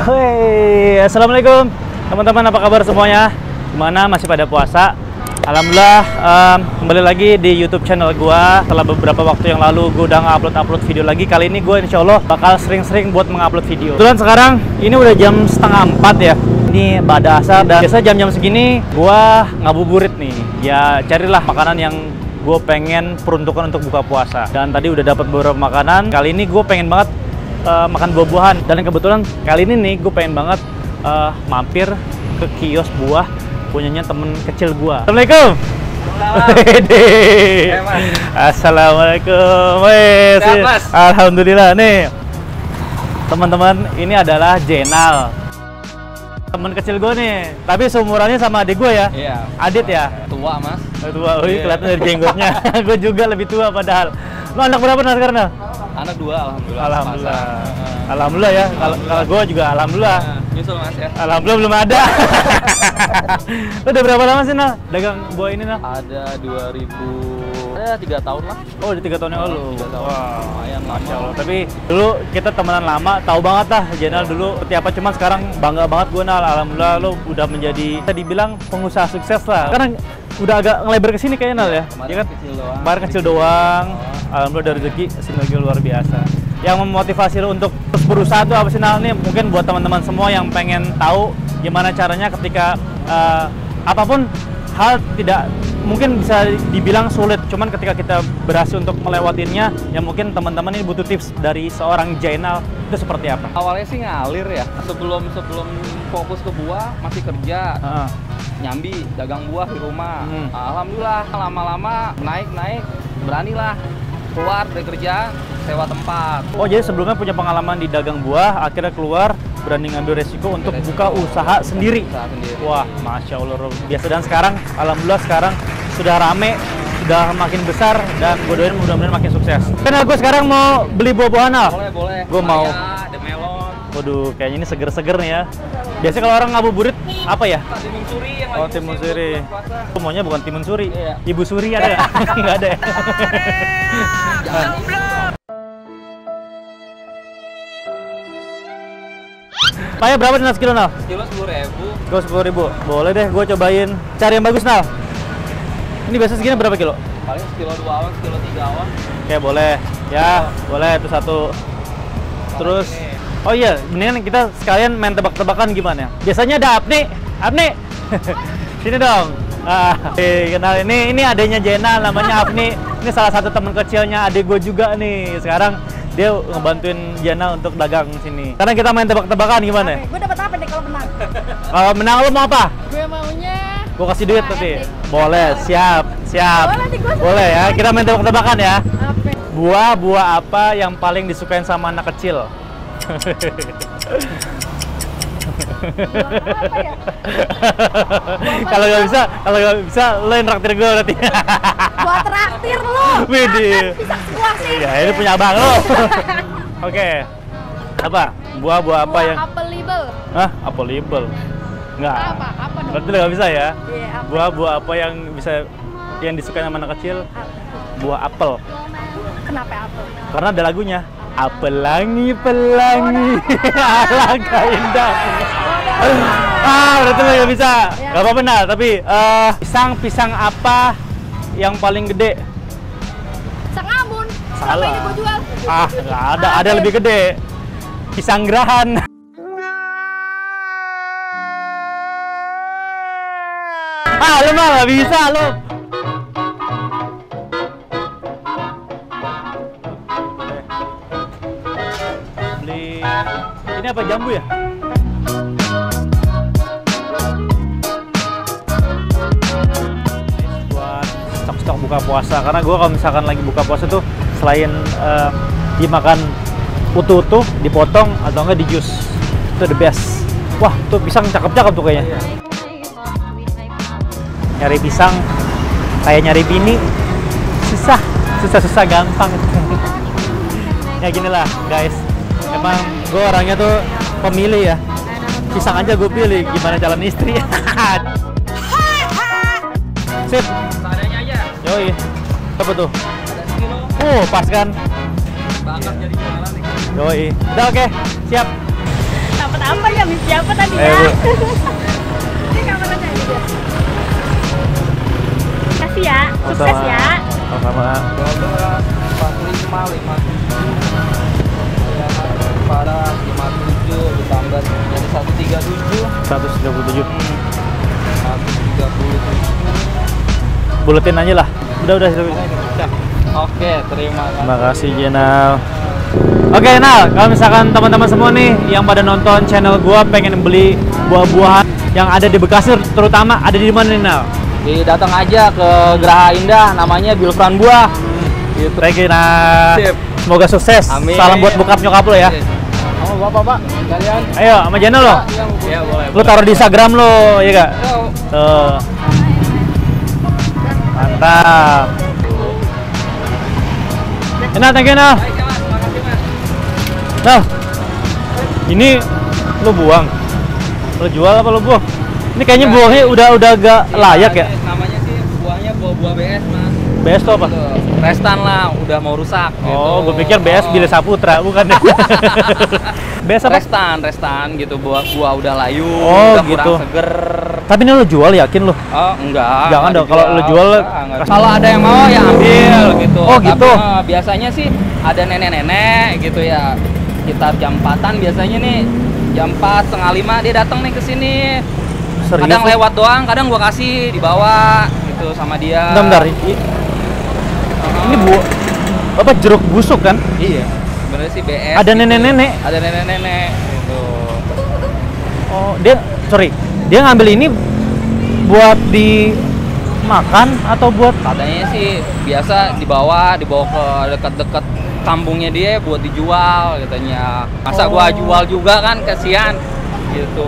Hei, assalamualaikum teman-teman apa kabar semuanya? Gimana masih pada puasa? Alhamdulillah em, kembali lagi di YouTube channel gua. Setelah beberapa waktu yang lalu gua udah ngupload upload video lagi. Kali ini gue insya Allah bakal sering-sering buat mengupload video. Kebetulan sekarang ini udah jam setengah empat ya. Ini pada asar dan biasa jam-jam segini gua ngabuburit nih. Ya carilah makanan yang gue pengen peruntukan untuk buka puasa. Dan tadi udah dapat beberapa makanan. Kali ini gue pengen banget eh, makan buah-buahan dan kebetulan kali ini nih gue pengen banget eh, mampir ke kios buah punyanya temen kecil gua. Assalamualaikum. Assalamualaikum. Wes. Mas? Alhamdulillah nih. Teman-teman, ini adalah Jenal. Temen kecil gue nih, tapi seumurannya sama adik gue ya. Iya. Adit ya. Tua mas. Oh, tua, wih Iya. kelihatan dari jenggotnya. gue juga lebih tua padahal. Lo anak berapa nah sekarang? Nah? Anak dua alhamdulillah. Alhamdulillah. sepasang. Alhamdulillah ya. Kalau gue juga alhamdulillah. Nah, nyusul mas ya. Alhamdulillah belum ada. Lo udah berapa lama sih Nal dagang buah ini Nal? Ada 2000 ada tiga tahun lah. Oh udah tiga tahun yang lalu. Tiga tahun. Wah, Lumayan lama. Masya Allah. Tapi dulu kita temenan lama, tahu banget lah Jenal dulu seperti apa. Cuman sekarang bangga banget gue Nal. Alhamdulillah lo udah menjadi bisa dibilang pengusaha sukses lah. Karena udah agak ngelebar ke sini kayaknya Nal ya. Kemarin Iya kan? kecil doang. Kemarin kecil doang. Alhamdulillah dari rezeki semoga luar biasa. Yang memotivasi lo untuk terus berusaha tuh apa sih Nal? Nih mungkin buat teman-teman semua yang pengen tahu gimana caranya ketika eh, apa pun hal tidak mungkin bisa dibilang sulit cuman ketika kita berhasil untuk melewatinya ya mungkin teman-teman ini butuh tips dari seorang Jainal itu seperti apa Awalnya sih ngalir ya. Sebelum sebelum fokus ke buah masih kerja. Heeh. Nyambi dagang buah di rumah. Hmm. Alhamdulillah lama-lama naik naik beranilah keluar dari kerja sewa tempat. oh jadi sebelumnya punya pengalaman di dagang buah akhirnya keluar berani ngambil resiko untuk Resiko. buka usaha sendiri Usaha sendiri. wah masya Allah biasa dan sekarang alhamdulillah sekarang sudah rame sudah makin besar dan gue doain mudah-mudahan makin sukses karena gue sekarang mau beli buah-buahan Al. Boleh boleh. Gua mau. Maya, ada melon. Waduh, kayaknya ini seger-seger nih ya. Biasanya kalau orang ngabuburit apa ya? Timun suri yang Oh, timun suri. maunya bukan timun suri. Iya. Ibu suri ada nggak? Nggak ada ya? Paya berapa nih sekilo Nal? Kilo sepuluh ribu. Gue sepuluh ribu. Boleh deh, gue cobain. Cari yang bagus Nal. Ini biasa segini berapa kilo? Paling sekilo dua awan, sekilo tiga awan. Oke, boleh. Ya, boleh itu satu. Terus, oh iya, mendingan kita sekalian main tebak-tebakan gimana? Biasanya ada Apni, Apni, sini dong. Ah, eh, kenal ini ini adanya Jena, namanya Apni. Ini salah satu teman kecilnya adik gue juga nih. Sekarang dia ngebantuin Jena untuk dagang sini. Sekarang kita main tebak-tebakan gimana? Gue dapat apa nih kalau menang? Kalau menang lo mau apa? Gue maunya Gue kasih duit nanti. Boleh, siap, siap. Boleh nih, gua Boleh ya. Kita main tebak-tebakan ya. apa? Buah-buah apa yang paling disukain sama anak kecil? Ya? kalau nggak bisa, kalau nggak bisa, lo yang traktir gue berarti. Buat traktir lu. Widih. Makan Bisa sebuah sih. ya ini punya abang lo. Oke. Apa? Buah-buah apa Buah yang? label. Hah? Apple label? Nggak. Apa? Apa dong? Berarti lo nggak bisa ya? Iya, apa? Buah-buah apa yang bisa yang disukai sama anak kecil? Buah apel. Kenapa apel? Karena ada lagunya. Apelangi pelangi, alangkah indah. ah, berarti lo nggak bisa. Ya. Gak apa-apa nah, tapi eh, pisang pisang apa yang paling gede? Sangamun. Salah. Apa ini jual? Ah, nggak ada. Ada lebih gede. Pisang gerahan. ah, lu mah bisa lu. Ini apa jambu ya? buat stok-stok buka puasa. Karena gue kalau misalkan lagi buka puasa tuh selain eh, dimakan utuh-utuh dipotong atau enggak di jus itu the best. Wah tuh pisang cakep-cakep tuh kayaknya. Nyari pisang kayak nyari bini. Susah susah susah gampang. Ya gini lah guys emang gue orangnya tuh pemilih ya pisang aja gue pilih gimana calon istri sip Seadanya aja. yoi apa tuh oh pas kan jadi. Yoi. Udah oke, siap. Dapat apa ya? Misi apa tadi Eh, ya? Ini aja. Kasih ya, sukses ya. Sama-sama. Juara 45 5 Ya, pada 57 ditambah jadi 137 137. Hmm. 137 Buletin aja lah. Udah udah. Oke, terima kasih. Terima kasih Jenal. Oke Nal, kalau misalkan teman-teman semua nih yang pada nonton channel gua pengen beli buah-buahan yang ada di Bekasi terutama ada di mana nih Nal? Jadi datang aja ke Geraha Indah namanya Bilfran Buah. Gitu. Thank you Nal. Sip. Semoga sukses. Amin. Salam buat bokap nyokap lo ya. Bapak, Pak. Kalian? Ayo sama Jenal lo. Iya, boleh. Lo taruh di Instagram lo, ya gak? Tuh. Mantap. Enak, thank you Mas. Nah, ini lo buang. Lo jual apa lo buang? Ini kayaknya buahnya udah udah agak layak ya. Namanya sih buahnya buah-buah BS, Mas. BS tuh apa? Tuh, Restan lah, udah mau rusak. Oh, gitu. gue pikir BS Oh. Bila Saputra, bukan ya? BS apa? Restan, restan gitu buah buah udah layu, Oh, udah gitu. kurang seger. Tapi ini lo jual yakin lo? Oh, enggak. Jangan enggak dong, kalau lu jual, Enggak, Kalau ada yang mau ya ambil gitu. Oh, Tapi, gitu. eh, biasanya sih ada nenek-nenek gitu ya. Sekitar jam 4-an biasanya nih jam 4 setengah 5 dia datang nih ke sini. Serius? Kadang lo? lewat doang, kadang gua kasih dibawa gitu sama dia. Bentar, bentar. I- Ini buah apa jeruk busuk kan? Iya. Sebenarnya sih BS. Ada gitu. nenek-nenek? Ada nenek-nenek gitu. Oh, dia sorry, dia ngambil ini buat dimakan atau buat Katanya sih biasa dibawa, dibawa ke dekat-dekat kampungnya dia buat dijual katanya. Masa gua Oh. jual juga kan kasihan gitu.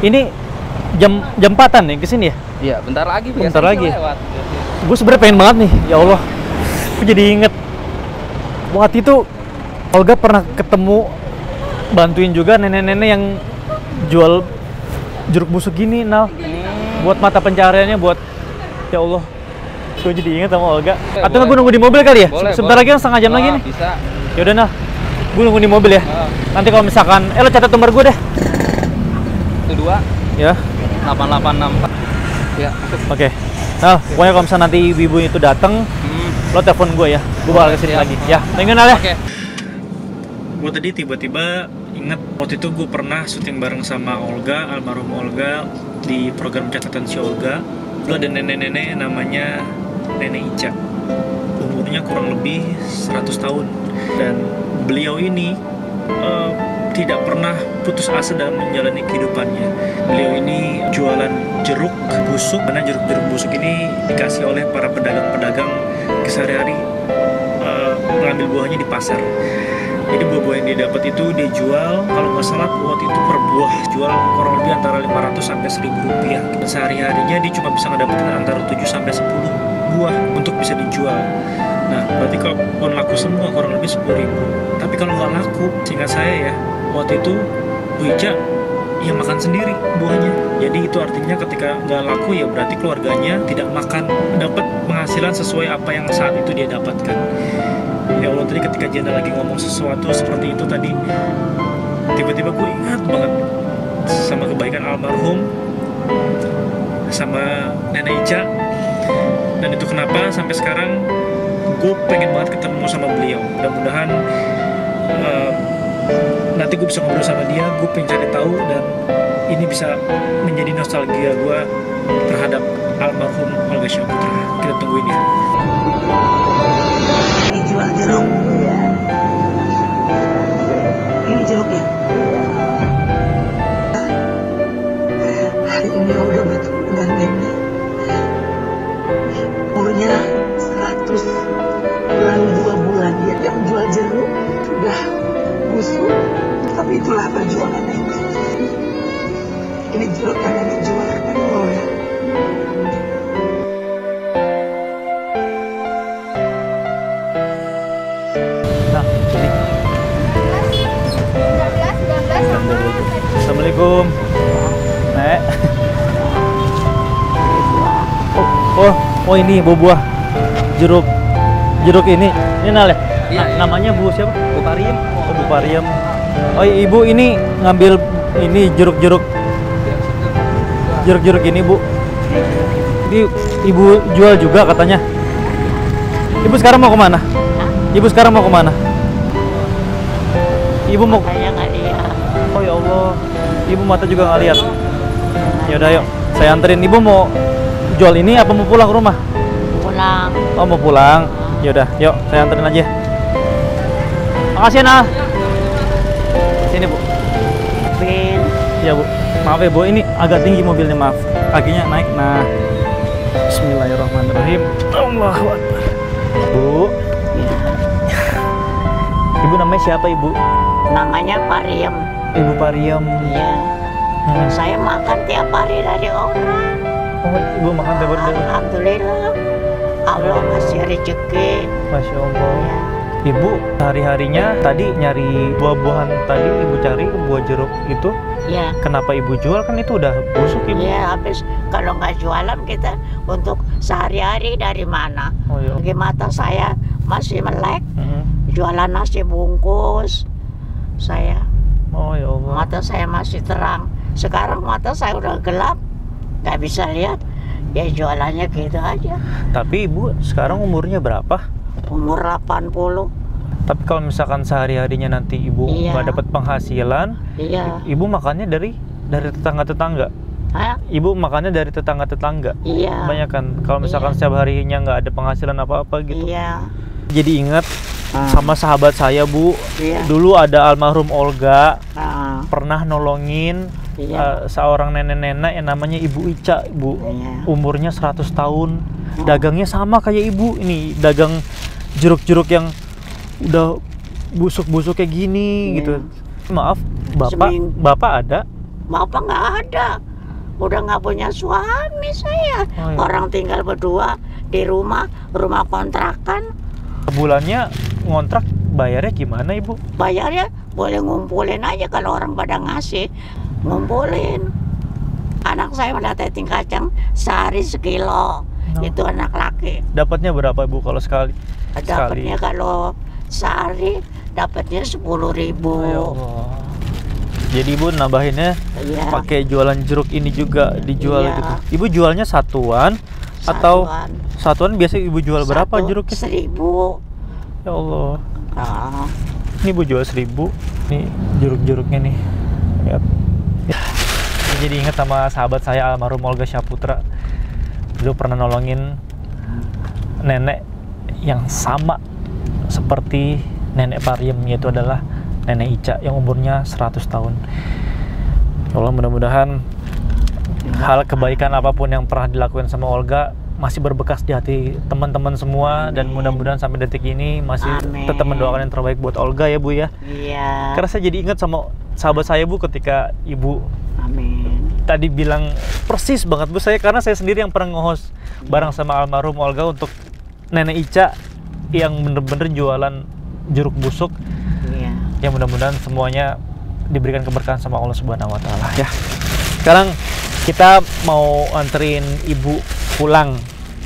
ini jam 4-an nih ke sini ya? Iya, bentar lagi Bentar lagi. lewat. gue sebenarnya pengen banget nih ya Allah gue jadi inget waktu itu Olga pernah ketemu bantuin juga nenek-nenek yang jual jeruk busuk gini Nal Hmm. buat mata pencariannya buat ya Allah gue jadi inget sama Olga Boleh, atau gue nunggu di mobil kali ya Boleh, sebentar boleh. lagi setengah jam lagi Ah, nih Bisa. yaudah Nal gue nunggu di mobil ya Ah. nanti kalau misalkan eh lo catat nomor gue deh Itu dua ya 8864. Ya, oke Nah, pokoknya kalau misalnya nanti ibu itu datang, Hmm. lo telepon gue ya, gue bakal ke sini Siap. lagi. Ya, thank you Nal ya. Oke. Gue tadi tiba-tiba inget waktu itu gue pernah syuting bareng sama Olga almarhum Olga di program catatan si Olga. Itu ada nenek-nenek namanya nenek Ica. Umurnya kurang lebih 100 tahun. Dan beliau ini eh, tidak pernah putus asa dalam menjalani kehidupannya. Beliau ini jualan jeruk busuk karena jeruk-jeruk busuk ini dikasih oleh para pedagang-pedagang kesehari-hari eh, mengambil buahnya di pasar jadi buah-buah yang dia dapat itu dia jual. Kalau nggak salah waktu itu per buah jual kurang lebih antara 500 sampai 1000 rupiah. Dan sehari-harinya dia cuma bisa ngedapetin antara 7 sampai 10 buah untuk bisa dijual. Nah berarti kalau pun laku semua kurang lebih 10 ribu. Tapi kalau nggak laku seingat saya ya waktu itu Bu Ica ya makan sendiri buahnya. Jadi itu artinya ketika nggak laku ya berarti keluarganya tidak makan. Dapat penghasilan sesuai apa yang saat itu dia dapatkan ya Allah tadi ketika Janda lagi ngomong sesuatu seperti itu tadi tiba-tiba gue ingat banget sama kebaikan almarhum sama nenek Ica. Dan itu kenapa sampai sekarang gue pengen banget ketemu sama beliau. Mudah-mudahan eh, nanti gue bisa ngobrol sama dia gue pengen cari tahu dan ini bisa menjadi nostalgia gue terhadap almarhum Olga Syaputra kita tungguin ya Jual jeruk. Ini jeruknya. Hari ini udah bertemu dengan nenek. Umurnya 100 bulan dua bulan dia yang jual jeruk sudah busuk. Tapi itulah perjuangan nenek. Ini jeruk yang Assalamualaikum. Nek. Oh, oh, oh ini buah-buah jeruk jeruk ini. Ini Nal ya? Iya, iya. namanya Bu siapa? Bu Pariem. Oh, Bu Pariem. Oh, Ibu ini ngambil ini jeruk-jeruk jeruk-jeruk ini, Bu. Ini Ibu jual juga katanya. Ibu sekarang mau ke mana? Ibu sekarang mau ke mana? Ibu mau Saya ibu mata juga nggak lihat. Ya udah yuk, saya anterin. Ibu mau jual ini apa mau pulang ke rumah? Pulang. Oh mau pulang. Ya udah, yuk saya anterin aja. Makasih ya, Nal. Sini bu. Bin. Ya bu. Maaf ya bu, ini agak tinggi mobilnya maaf. Kakinya naik. Nah. Bismillahirrahmanirrahim. Allahu Akbar. Bu. Ibu namanya siapa ibu? Namanya Pariem. Ibu Pariem. Iya. Hmm. Saya makan tiap hari dari orang. Oh, ibu makan tiap hari Alhamdulillah. Allah kasih rezeki. Masya Allah. Ya. Ibu hari-harinya tadi nyari buah-buahan tadi ibu cari buah jeruk itu Ya. kenapa ibu jual kan itu udah busuk ibu Ya, habis kalau nggak jualan kita untuk sehari-hari dari mana? oh iya Bagi mata saya masih melek, Mm-mm. jualan nasi bungkus. Saya oh ya Allah mata saya masih terang. Sekarang mata saya udah gelap, nggak bisa lihat. Ya jualannya gitu aja. tapi ibu sekarang umurnya berapa Umur 80. tapi kalau misalkan sehari-harinya nanti ibu Iya. nggak dapat penghasilan Iya. ibu makannya dari dari tetangga-tetangga Hah? ibu makannya dari tetangga-tetangga Iya. banyak kan kalau misalkan Iya. setiap harinya nggak ada penghasilan apa-apa gitu Iya. jadi ingat Ah. sama sahabat saya bu Iya. dulu ada almarhum Olga Ah, pernah nolongin Iya. uh, seorang nenek-nenek yang namanya Ibu Ica, Bu. Iya. Umurnya 100 tahun. Oh. Dagangnya sama kayak Ibu. Ini dagang jeruk-jeruk yang udah busuk-busuk kayak gini Iya. gitu. Maaf, Bapak, Seming- Bapak ada? Bapak nggak ada. Udah nggak punya suami saya. Oh, iya. Orang tinggal berdua di rumah, rumah kontrakan. Bulannya ngontrak bayarnya gimana, Ibu? Bayarnya boleh ngumpulin aja kalau orang pada ngasih. Ngumpulin. Anak saya mendatangi kacang sehari sekilo. No. Itu anak laki. Dapatnya berapa, Ibu kalau sekali? Dapatnya kalau sehari dapatnya sepuluh ribu. Ya. Jadi Ibu nambahinnya Iya. pakai jualan jeruk ini juga dijual Iya. gitu. Ibu jualnya satuan atau Satuan. biasa Ibu jual berapa Satu jeruknya? Seribu. Ya Allah. Ah. Ini Ibu jual seribu. Nih jeruk-jeruknya nih. Lihat. Ya. Jadi ingat sama sahabat saya almarhum Olga Syaputra. Dulu pernah nolongin nenek yang sama seperti nenek Pariem yaitu adalah nenek Ica yang umurnya 100 tahun. Ya Allah mudah-mudahan hal kebaikan apa pun yang pernah dilakukan sama Olga masih berbekas di hati teman-teman semua dan Amin. mudah-mudahan sampai detik ini masih Amin. tetap mendoakan yang terbaik buat Olga ya Bu ya. Iya. Karena saya jadi ingat sama sahabat saya Bu ketika Ibu Amin. tadi bilang persis banget Bu saya karena saya sendiri yang pernah nge-host bareng sama almarhum Olga untuk Nenek Ica yang bener-bener jualan jeruk busuk Iya. ya mudah-mudahan semuanya diberikan keberkahan sama Allah Subhanahu wa taala ya. Sekarang kita mau anterin Ibu pulang.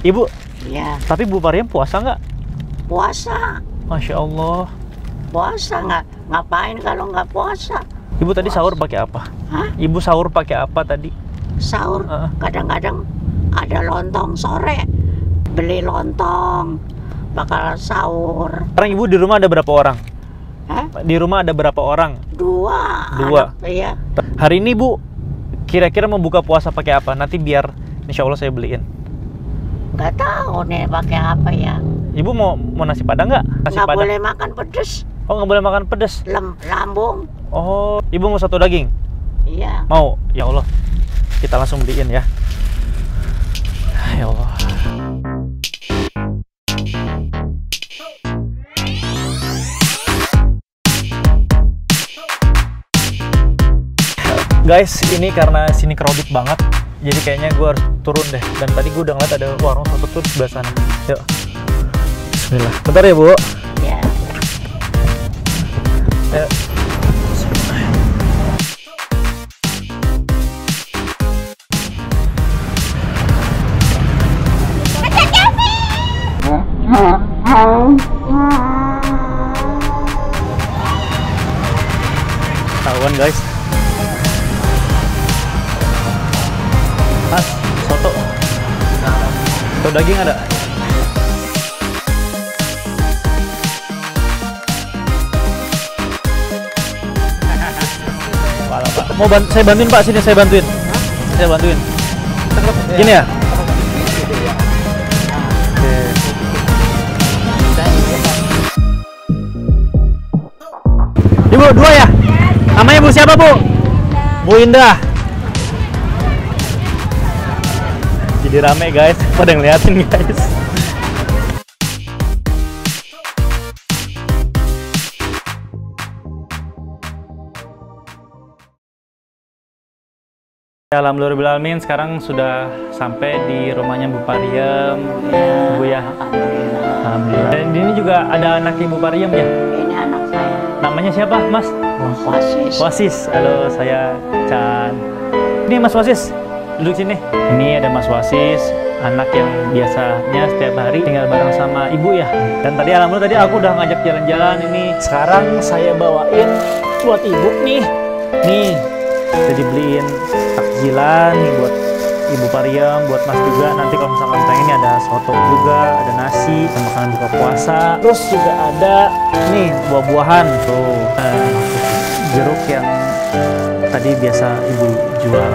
Ibu, Iya. tapi Bu Pariem puasa nggak? Puasa. Masya Allah. Puasa nggak? Ngapain kalau nggak puasa? Ibu tadi sahur pakai apa? Hah? Ibu sahur pakai apa tadi? Sahur. Kadang-kadang ada lontong sore. Beli lontong. Bakal sahur. Sekarang Ibu di rumah ada berapa orang? Hah? Di rumah ada berapa orang? Dua. Dua. anak, Iya. Hari ini Bu, kira-kira mau buka puasa pakai apa? Nanti biar Insya Allah saya beliin. Nggak tahu nih pakai apa ya. Ibu mau mau nasi padang nggak? Nasi Nggak padang. boleh makan pedes. Oh nggak boleh makan pedas. Lem, lambung. Oh, ibu mau satu daging? Iya. Mau? Ya Allah, kita langsung beliin ya. Ya Allah. Guys, ini karena sini crowded banget, jadi kayaknya gue harus turun deh. Dan tadi gue udah ngeliat ada warung soto tuh di sebelah sana. Yuk. Bismillah. Bentar ya, Bu. Ya. Daging ada? Pak. Mau ban- saya bantuin Pak sini saya bantuin. Saya bantuin. Gini ya? Ibu dua ya? Namanya Bu siapa Bu? Bu Indah. Jadi rame guys, pada ngeliatin guys. Ya, Alhamdulillah sekarang sudah sampai di rumahnya Bu Pariem, Bu ya. Alhamdulillah. Dan ini juga ada anak Ibu Pariem ya. Ini anak saya. Namanya siapa, Mas? Wasis. Wasis. Halo, saya Chan. Ini Mas Wasis. Duduk sini. Ini ada Mas Wasis, anak yang biasanya setiap hari tinggal bareng sama ibu ya. Dan tadi alhamdulillah tadi aku udah ngajak jalan-jalan ini. Sekarang saya bawain buat ibu nih. Nih, udah dibeliin takjilan nih buat Ibu Pariem, buat Mas juga. Nanti kalau misalkan pengen ini ada soto juga, ada nasi, dan makanan buka puasa. Terus juga ada nih buah-buahan tuh. Eh, jeruk yang tadi biasa Ibu jual.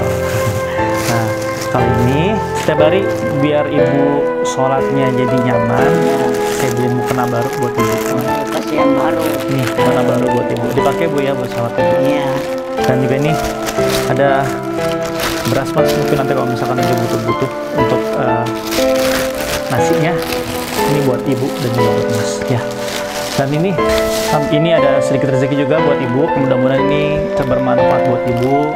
Kali ini setiap hari biar Ibu sholatnya jadi nyaman, saya beliin mukena baru buat Ibu. Ini kasih yang baru. Nih, mukena baru buat Ibu. Dipakai Bu ya buat sholat Ibu Iya. dan juga ini ada beras mas mungkin nanti kalau misalkan ibu butuh-butuh untuk eh, nasinya ini buat ibu dan juga buat mas ya dan ini ini ada sedikit rezeki juga buat ibu mudah-mudahan ini bermanfaat buat ibu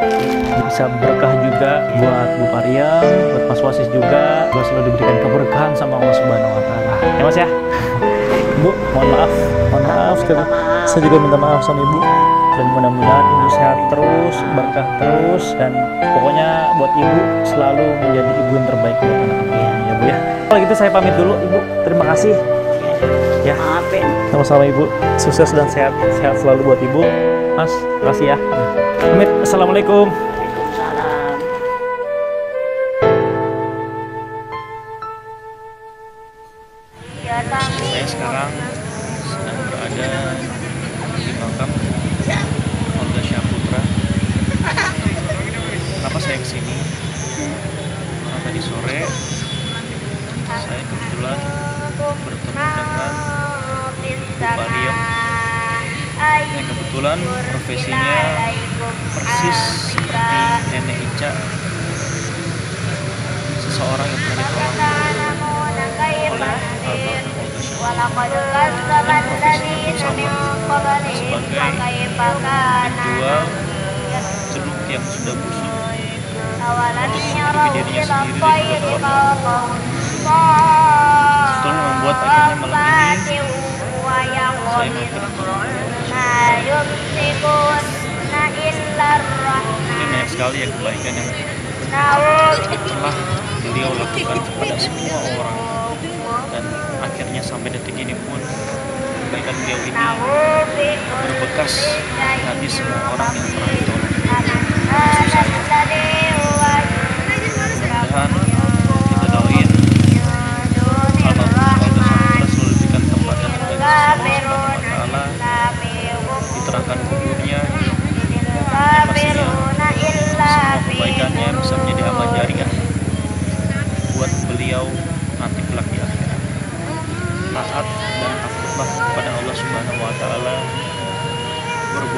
bisa berkah juga buat Bu Pariem, buat Mas Wasis juga, buat selalu diberikan keberkahan sama Allah Subhanahu Wa Taala. Ya Mas ya. Bu, mohon maaf, mohon maaf. Saya juga minta maaf sama Ibu dan mudah-mudahan Ibu sehat terus, berkah terus dan pokoknya buat Ibu selalu menjadi ibu yang terbaik buat anak-anaknya ya Bu ya. Kalau gitu saya pamit dulu Ibu. Terima kasih. Ya. Maafin. Sama-sama Ibu. Sukses dan sehat sehat selalu buat Ibu. Mas, terima kasih ya. Pamit. Assalamualaikum. Kebetulan profesinya persis seperti nenek Ica seseorang yang pernah ditolong oleh sama sebagai penjual jeruk yang sudah busuk untuk sendiri membuat akhirnya malam ini saya banyak sekali ya kebaikan yang telah beliau lakukan kepada semua orang. Dan akhirnya sampai detik ini pun kebaikan beliau ini berbekas hati semua orang yang pernah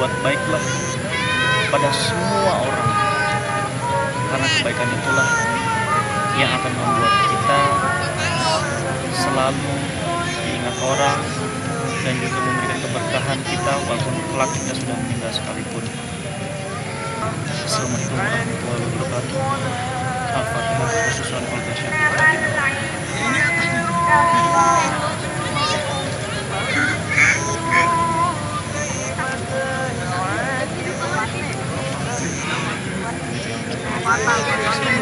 berbuat baiklah pada semua orang karena kebaikan itulah yang akan membuat kita selalu diingat orang dan juga memberikan keberkahan kita walaupun kelak kita sudah meninggal sekalipun. Assalamualaikum warahmatullahi wabarakatuh. Al-Fatihah khususan Olga Syafiqah. Apa yang?